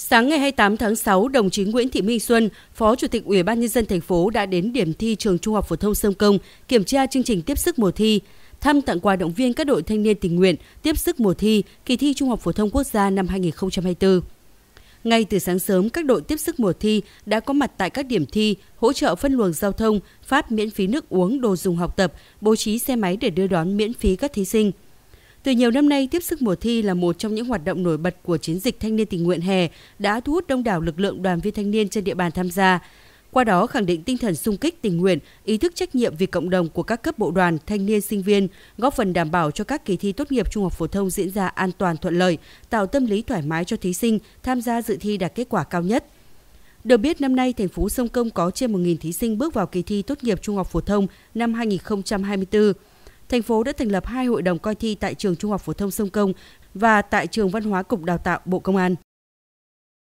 Sáng ngày 28 tháng 6, đồng chí Nguyễn Thị Minh Xuân, Phó Chủ tịch Ủy ban nhân dân thành phố đã đến điểm thi trường Trung học phổ thông Sông Công kiểm tra chương trình tiếp sức mùa thi, thăm tặng quà động viên các đội thanh niên tình nguyện tiếp sức mùa thi kỳ thi Trung học phổ thông quốc gia năm 2024. Ngay từ sáng sớm, các đội tiếp sức mùa thi đã có mặt tại các điểm thi, hỗ trợ phân luồng giao thông, phát miễn phí nước uống, đồ dùng học tập, bố trí xe máy để đưa đón miễn phí các thí sinh. Từ nhiều năm nay, tiếp sức mùa thi là một trong những hoạt động nổi bật của chiến dịch thanh niên tình nguyện hè đã thu hút đông đảo lực lượng đoàn viên thanh niên trên địa bàn tham gia. Qua đó khẳng định tinh thần sung kích tình nguyện, ý thức trách nhiệm vì cộng đồng của các cấp bộ đoàn, thanh niên sinh viên, góp phần đảm bảo cho các kỳ thi tốt nghiệp trung học phổ thông diễn ra an toàn thuận lợi, tạo tâm lý thoải mái cho thí sinh tham gia dự thi đạt kết quả cao nhất. Được biết năm nay thành phố Sông Công có trên 1.000 thí sinh bước vào kỳ thi tốt nghiệp trung học phổ thông năm 2024 thành phố đã thành lập hai hội đồng coi thi tại trường Trung học phổ thông Sông Công và tại trường Văn hóa Cục Đào tạo Bộ Công an.